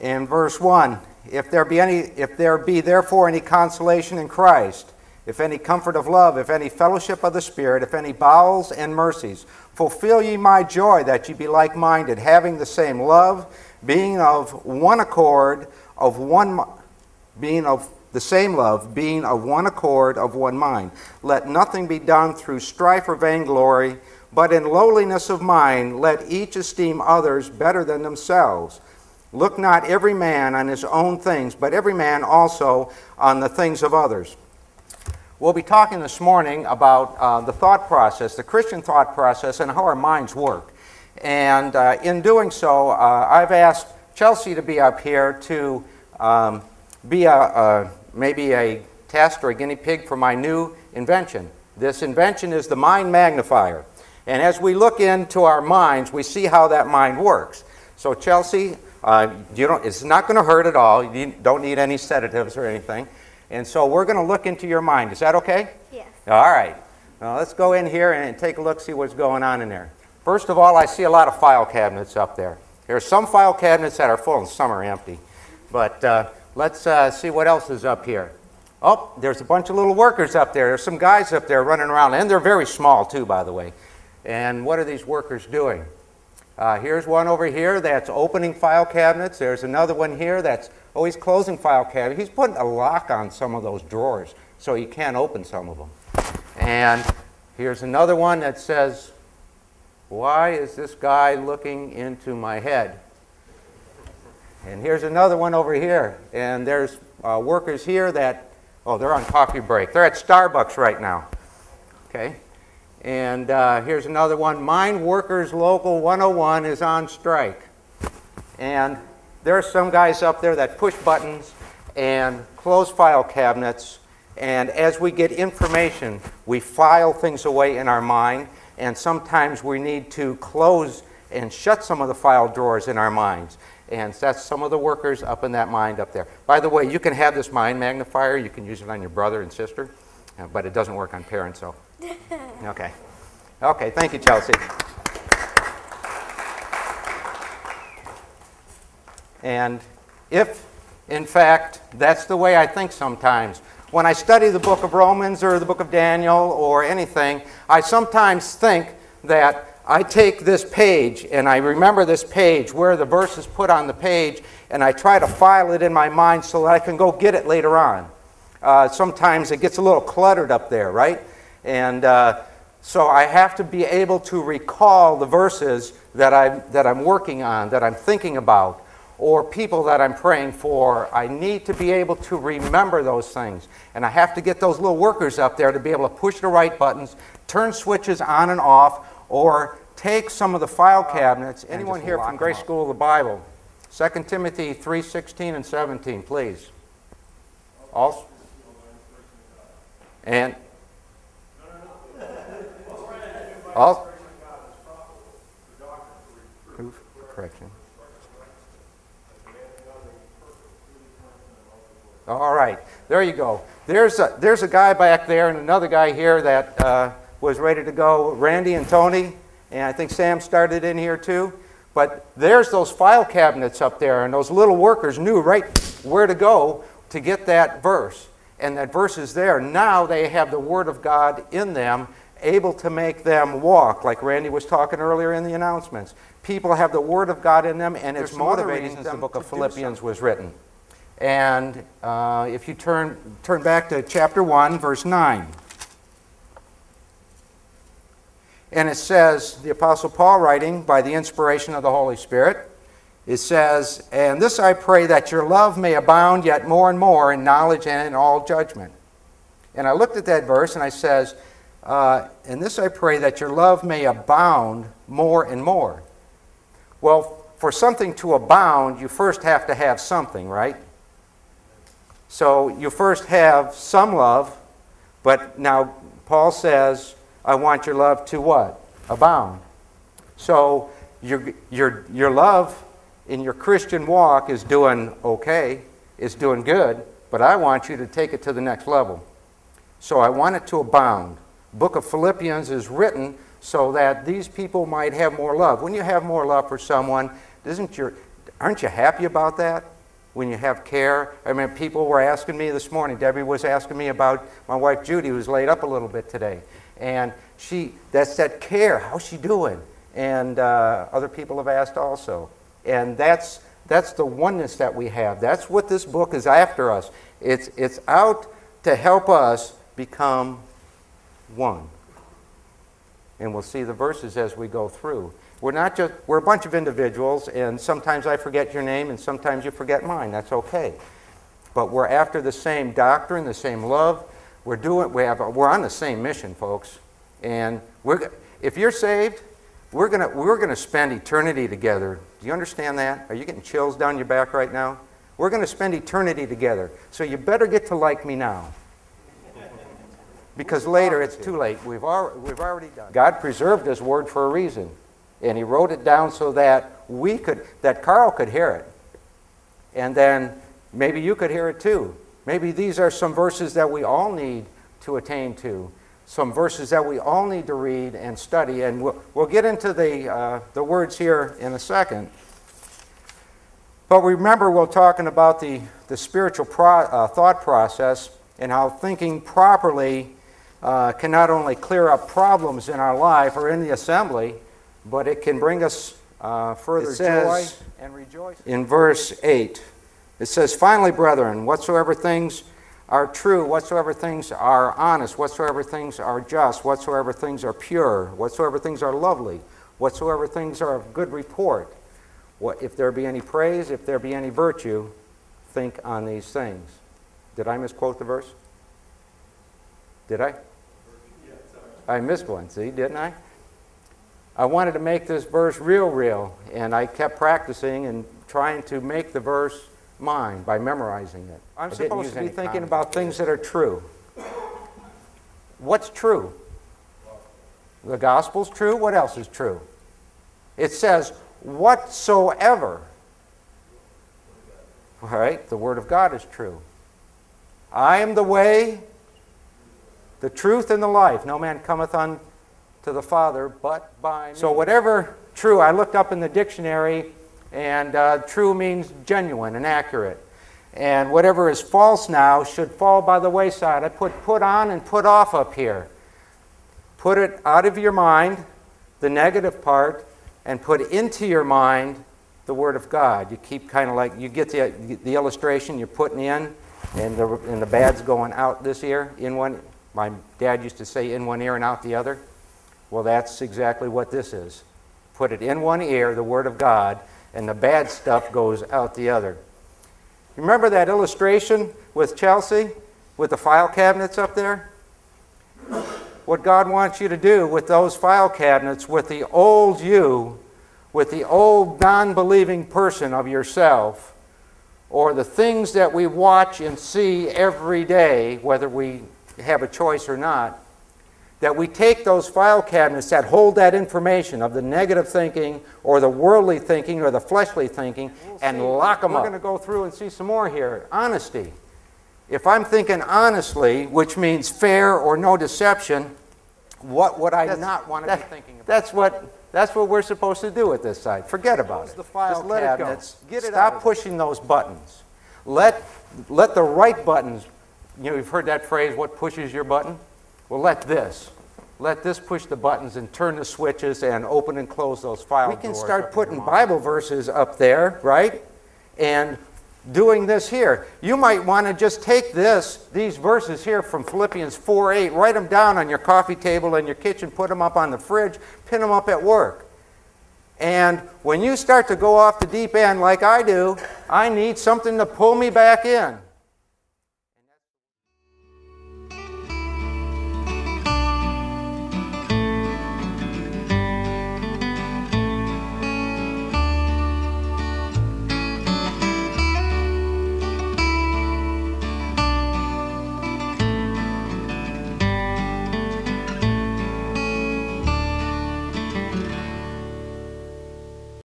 In verse 1, if there be any if there be therefore any consolation in Christ, if any comfort of love, if any fellowship of the Spirit, if any bowels and mercies, fulfill ye my joy that ye be like minded, having the same love, being of one accord, of one being of the same love, being of one accord, of one mind. Let nothing be done through strife or vainglory, but in lowliness of mind, let each esteem others better than themselves. Look not every man on his own things, but every man also on the things of others. We'll be talking this morning about uh, the thought process, the Christian thought process, and how our minds work. And uh, in doing so, uh, I've asked Chelsea to be up here to um, be a, a, maybe a test or a guinea pig for my new invention. This invention is the mind magnifier. And as we look into our minds, we see how that mind works. So, Chelsea, uh, you don't, it's not going to hurt at all. You don't need any sedatives or anything. And so we're going to look into your mind. Is that okay? Yes. All right. Now let's go in here and take a look, see what's going on in there. First of all, I see a lot of file cabinets up there. There are some file cabinets that are full and some are empty. But uh, let's uh, see what else is up here. Oh, there's a bunch of little workers up there. There's some guys up there running around, and they're very small too, by the way. And what are these workers doing? Uh, here's one over here that's opening file cabinets. There's another one here that's, oh, he's closing file cabinets. He's putting a lock on some of those drawers so you can't open some of them. And here's another one that says, why is this guy looking into my head? And here's another one over here. And there's uh, workers here that, oh, they're on coffee break. They're at Starbucks right now. Okay? And uh, here's another one. Mine Workers Local 101 is on strike. And there are some guys up there that push buttons and close file cabinets. And as we get information, we file things away in our mind. And sometimes we need to close and shut some of the file drawers in our minds. And that's some of the workers up in that mind up there. By the way, you can have this mind magnifier. You can use it on your brother and sister, uh, but it doesn't work on parents, so. Okay. Okay, thank you, Chelsea. And if, in fact, that's the way I think sometimes, when I study the book of Romans or the book of Daniel or anything, I sometimes think that I take this page and I remember this page where the verse is put on the page and I try to file it in my mind so that I can go get it later on. Uh, sometimes it gets a little cluttered up there, right? And uh, so I have to be able to recall the verses that, I'm, that I'm working on, that I'm thinking about, or people that I'm praying for. I need to be able to remember those things. And I have to get those little workers up there to be able to push the right buttons, turn switches on and off, or take some of the file cabinets. Anyone here from Grace School of the Bible? 2 Timothy 3:16 and 17, please. Also, and all proof correction. All right, there you go. There's a, there's a guy back there and another guy here that uh, was ready to go. Randy and Tony, and I think Sam started in here too. But there's those file cabinets up there, and those little workers knew right where to go to get that verse. And that verse is there. Now they have the Word of God in them, able to make them walk, like Randy was talking earlier in the announcements. People have the Word of God in them, and it's motivating them. The book of Philippians was written. And uh, if you turn, turn back to chapter 1, verse 9. And it says, the Apostle Paul writing by the inspiration of the Holy Spirit, it says, And this I pray that your love may abound yet more and more in knowledge and in all judgment. And I looked at that verse and I says, uh, And this I pray that your love may abound more and more. Well, for something to abound, you first have to have something, right? So you first have some love, but now Paul says, I want your love to what? Abound. So your, your, your love in your Christian walk is doing okay, is doing good, but I want you to take it to the next level. So I want it to abound. Book of Philippians is written so that these people might have more love. When you have more love for someone, doesn't your Aren't you happy about that? When you have care? I mean, people were asking me this morning, Debbie was asking me about my wife Judy, who's laid up a little bit today. And she, that's that care. How's she doing? And uh, other people have asked also. And that's, that's the oneness that we have. That's what this book is after us. It's, it's out to help us become one. And we'll see the verses as we go through. We're not just, we're a bunch of individuals, and sometimes I forget your name, and sometimes you forget mine. That's okay. But we're after the same doctrine, the same love. We're doing, we have, we're on the same mission, folks. And we're, if you're saved, we're going to spend eternity together. Do you understand that? Are you getting chills down your back right now? We're going to spend eternity together. So you better get to like me now. Because later it's too late. We've, al- we've already done. God preserved His word for a reason. And He wrote it down so that we could, that Karl could hear it. And then maybe you could hear it too. Maybe these are some verses that we all need to attain to. Some verses that we all need to read and study. And we'll, we'll get into the, uh, the words here in a second. But remember, we're talking about the, the spiritual pro, uh, thought process and how thinking properly uh, can not only clear up problems in our life or in the assembly, but it can bring us uh, further joy and rejoicing. In verse 8, it says, Finally, brethren, whatsoever things are true, whatsoever things are honest, whatsoever things are just, whatsoever things are pure, whatsoever things are lovely, whatsoever things are of good report, what, if there be any praise, if there be any virtue, think on these things. Did I misquote the verse? Did I? I missed one, see, didn't I? I wanted to make this verse real, real, and I kept practicing and trying to make the verse mine by memorizing it. I'm supposed to be thinking about things that are true. What's true? The gospel's true. What else is true? It says, whatsoever. All right, the Word of God is true. I am the way, the truth, and the life. No man cometh unto the Father but by me. So, whatever true, I looked up in the dictionary, and uh, true means genuine and accurate. And whatever is false now should fall by the wayside. I put put on and put off up here. Put it out of your mind, the negative part, and put into your mind the Word of God. You keep kind of like, you get the, the illustration you're putting in, and the, and the bad's going out this ear, in one, my dad used to say in one ear and out the other. Well, that's exactly what this is. Put it in one ear, the Word of God, and the bad stuff goes out the other. Remember that illustration with Chelsea, with the file cabinets up there? What God wants you to do with those file cabinets, with the old you, with the old non believing person of yourself, or the things that we watch and see every day, whether we have a choice or not, that we take those file cabinets that hold that information of the negative thinking or the worldly thinking or the fleshly thinking we'll and see. lock them We're up. We're going to go through and see some more here. Honesty. If I'm thinking honestly, which means fair or no deception, what would I that's, not want to that, be thinking about? That's what that's what we're supposed to do at this side. Forget about it. The file Just let cabinets. It go. Get it Stop pushing those buttons. Let, let the right buttons, you know, you've heard that phrase, what pushes your button? Well, let this. Let this push the buttons and turn the switches and open and close those file We can start putting Bible verses up there, right? And doing this here. You might want to just take this, these verses here from Philippians 4 8, write them down on your coffee table in your kitchen, put them up on the fridge, pin them up at work. And when you start to go off the deep end like I do, I need something to pull me back in.